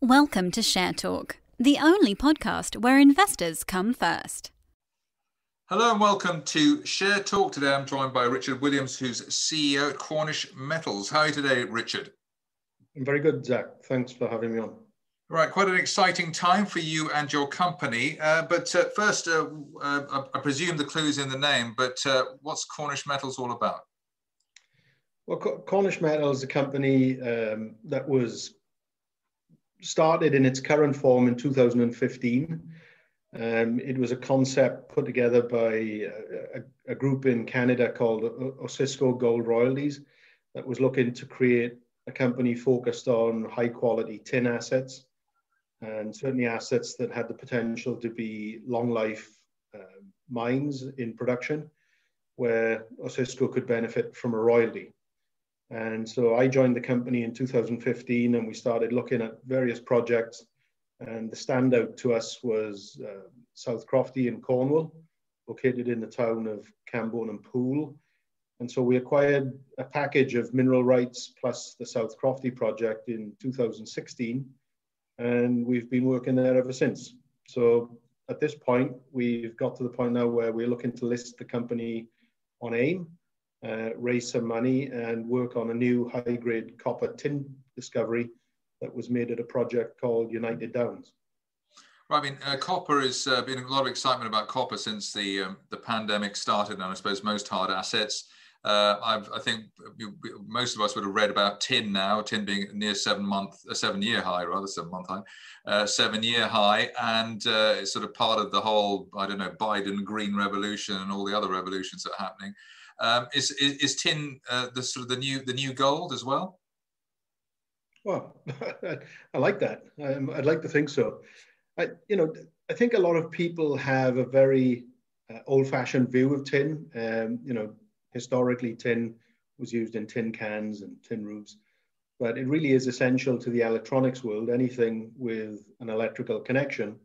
Welcome to Share Talk, the only podcast where investors come first. Hello and welcome to Share Talk. Today I'm joined by Richard Williams, who's CEO at Cornish Metals. How are you today, Richard? I'm very good, Zach. Thanks for having me on. Right, quite an exciting time for you and your company. Uh, but uh, first, uh, uh I presume the clue's in the name, but uh, what's Cornish Metals all about? Well, Cornish Metals is a company um, that was started in its current form in 2015. Um, it was a concept put together by a, a, group in Canada called Osisko Gold Royalties that was looking to create a company focused on high quality tin assets and certainly assets that had the potential to be long life uh, mines in production where Osisko could benefit from a royalty. And so I joined the company in 2015 and we started looking at various projects. And the standout to us was uh, South Crofty in Cornwall, located in the town of Camborne and Pool. And so we acquired a package of mineral rights plus the South Crofty project in 2016. And we've been working there ever since. So at this point, we've got to the point now where we're looking to list the company on AIM uh, raise some money and work on a new high grade copper tin discovery that was made at a project called United Downs. Right, I mean, uh, copper has uh, been a lot of excitement about copper since the um, the pandemic started, and I suppose most hard assets. Uh, i think most of us would have read about tin now, tin being near seven month, a seven year high, rather seven month high, uh, seven year high, and uh, it's sort of part of the whole, I don't know, Biden green revolution and all the other revolutions that are happening. Um, is, is, is tin uh, the sort of the new the new gold as well? Well, I like that. Um, I'd like to think so. I, you know, I think a lot of people have a very uh, old-fashioned view of tin. Um, you know, historically, tin was used in tin cans and tin roofs, but it really is essential to the electronics world. Anything with an electrical connection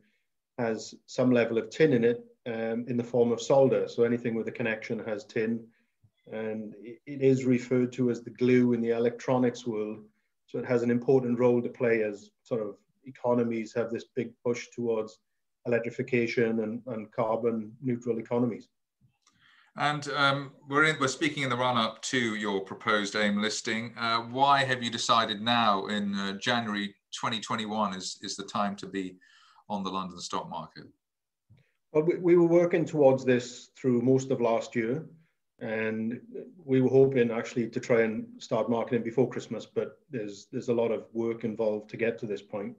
has some level of tin in it um, in the form of solder. So anything with a connection has tin and it is referred to as the glue in the electronics world. So it has an important role to play as sort of economies have this big push towards electrification and, and carbon neutral economies. And um, we're, in, we're speaking in the run up to your proposed AIM listing. Uh, why have you decided now in uh, January 2021 is, is the time to be on the London stock market? Well, we, we were working towards this through most of last year. And we were hoping actually to try and start marketing before Christmas, but there's there's a lot of work involved to get to this point.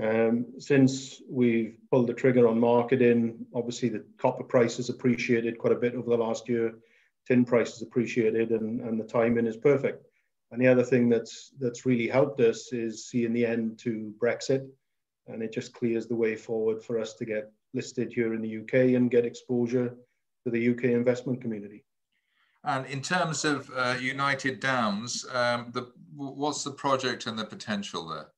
Um, since we've pulled the trigger on marketing, obviously the copper price has appreciated quite a bit over the last year. Tin price has appreciated, and, and the timing is perfect. And the other thing that's that's really helped us is seeing the end to Brexit, and it just clears the way forward for us to get listed here in the UK and get exposure to the UK investment community. And in terms of uh, United Downs, um, the, what's the project and the potential there?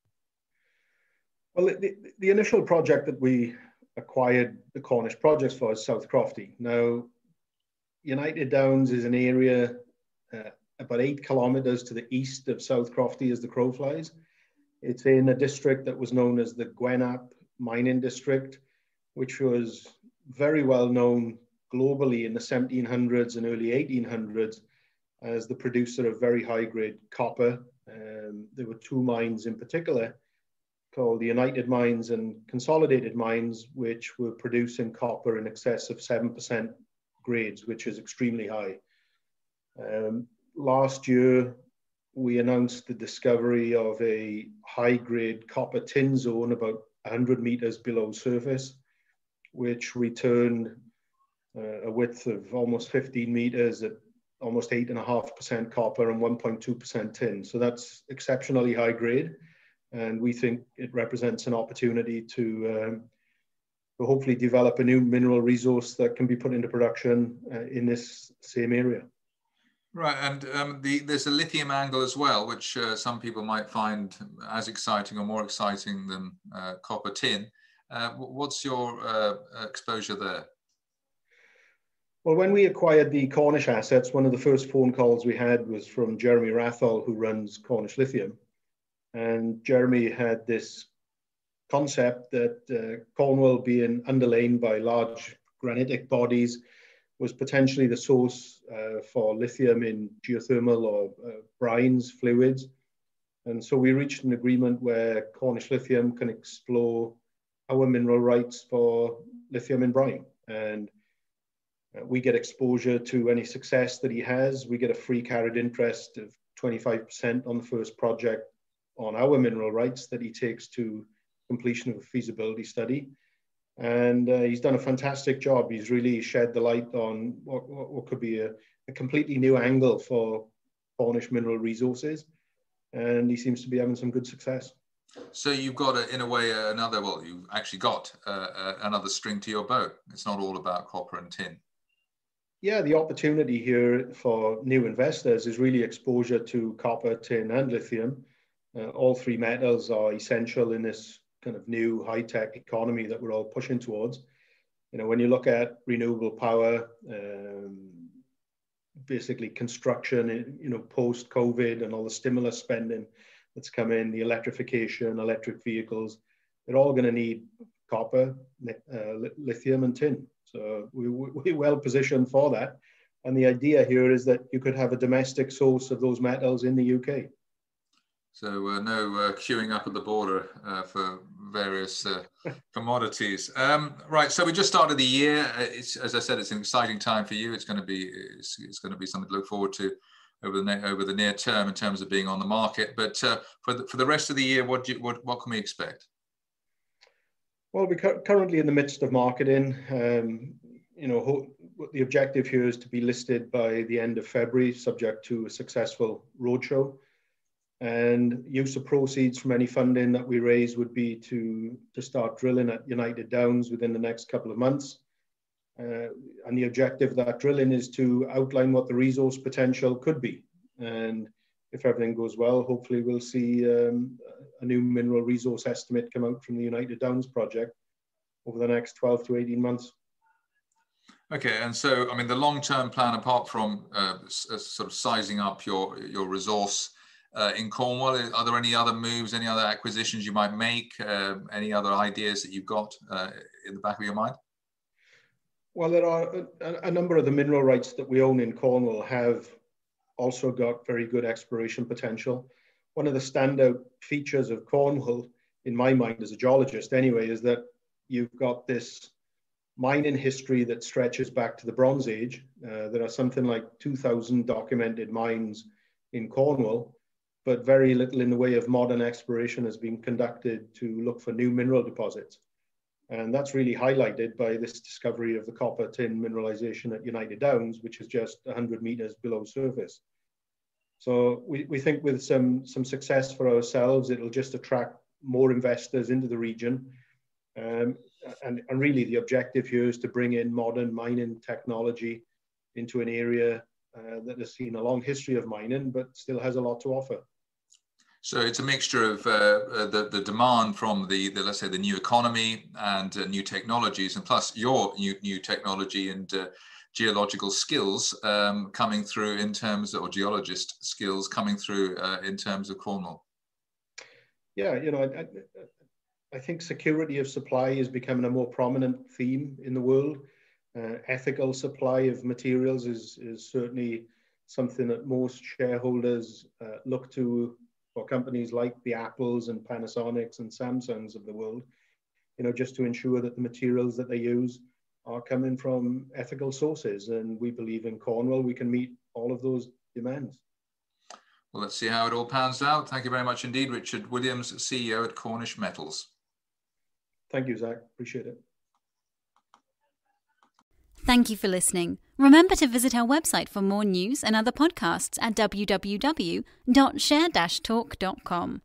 Well, the, the initial project that we acquired the Cornish projects for is South Crofty. Now, United Downs is an area uh, about eight kilometers to the east of South Crofty as the crow flies. It's in a district that was known as the Gwennap Mining District, which was very well known globally in the 1700s and early 1800s as the producer of very high grade copper. Um, there were two mines in particular called the United Mines and Consolidated Mines, which were producing copper in excess of 7% grades, which is extremely high. Um, last year, we announced the discovery of a high grade copper tin zone about 100 meters below surface, which returned uh, a width of almost 15 meters at almost 8.5% copper and 1.2% tin. So that's exceptionally high grade. And we think it represents an opportunity to, um, to hopefully develop a new mineral resource that can be put into production uh, in this same area. Right, and um, the, there's a lithium angle as well, which uh, some people might find as exciting or more exciting than uh, copper tin. Uh, what's your uh, exposure there? Well, when we acquired the Cornish assets, one of the first phone calls we had was from Jeremy Wrathall, who runs Cornish Lithium. And Jeremy had this concept that uh, Cornwall being underlain by large granitic bodies was potentially the source uh, for lithium in geothermal or uh, brines fluids. And so we reached an agreement where Cornish Lithium can explore our mineral rights for lithium in brine. And we get exposure to any success that he has. We get a free carried interest of 25% on the first project on our mineral rights that he takes to completion of a feasibility study and uh, he's done a fantastic job. He's really shed the light on what, what, what could be a, a, completely new angle for Cornish mineral resources, and he seems to be having some good success. So you've got, a, in a way, another. Well, you've actually got uh, uh, another string to your bow. It's not all about copper and tin. Yeah, the opportunity here for new investors is really exposure to copper, tin, and lithium. Uh, all three metals are essential in this kind of new high tech economy that we're all pushing towards. You know, when you look at renewable power, um, basically construction, you know, post COVID and all the stimulus spending that's come in, the electrification, electric vehicles, they're all going to need copper, uh, lithium, and tin. So we, we're well positioned for that. And the idea here is that you could have a domestic source of those metals in the UK. So uh, no uh, queuing up at the border uh, for various uh, commodities. Um, right. So we just started the year. Uh, it's, as I said, it's an exciting time for you. It's going to be it's, it's going to be something to look forward to over the over the near term in terms of being on the market. But uh, for the, for the rest of the year, what do you, what what can we expect? Well, we're currently in the midst of marketing. Um, you know, the objective here is to be listed by the end of February, subject to a successful roadshow and use of proceeds from any funding that we raise would be to, to start drilling at United Downs within the next couple of months. Uh, and the objective of that drilling is to outline what the resource potential could be. And if everything goes well, hopefully we'll see um, a new mineral resource estimate come out from the United Downs project over the next 12 to 18 months. Okay, and so I mean the long-term plan, apart from uh, sort of sizing up your your resource uh, in Cornwall? Are there any other moves, any other acquisitions you might make? Uh, any other ideas that you've got uh, in the back of your mind? Well, there are a, a, number of the mineral rights that we own in Cornwall have also got very good exploration potential. One of the standout features of Cornwall, in my mind as a geologist anyway, is that you've got this mining history that stretches back to the Bronze Age. Uh, there are something like 2,000 documented mines in Cornwall, but very little in the way of modern exploration has been conducted to look for new mineral deposits. And that's really highlighted by this discovery of the copper tin mineralization at United Downs, which is just 100 meters below surface. So we, we think with some, some success for ourselves, it'll just attract more investors into the region. Um, and, and really the objective here is to bring in modern mining technology into an area uh, that has seen a long history of mining, but still has a lot to offer. So it's a mixture of uh, uh, the, the demand from the, the, let's say, the new economy and uh, new technologies, and plus your new, new technology and uh, geological skills um, coming through in terms of, or geologist skills coming through uh, in terms of Cornwall. Yeah, you know, I, I, think security of supply is becoming a more prominent theme in the world. Uh, ethical supply of materials is, is certainly something that most shareholders look to for companies like the Apples and Panasonics and Samsungs of the world, you know, just to ensure that the materials that they use are coming from ethical sources. And we believe in Cornwall, we can meet all of those demands. Well, let's see how it all pans out. Thank you very much indeed, Richard Williams, CEO at Cornish Metals. Thank you, Zach. Appreciate it. Thank you for listening. Remember to visit our website for more news and other podcasts at www.share-talk.com.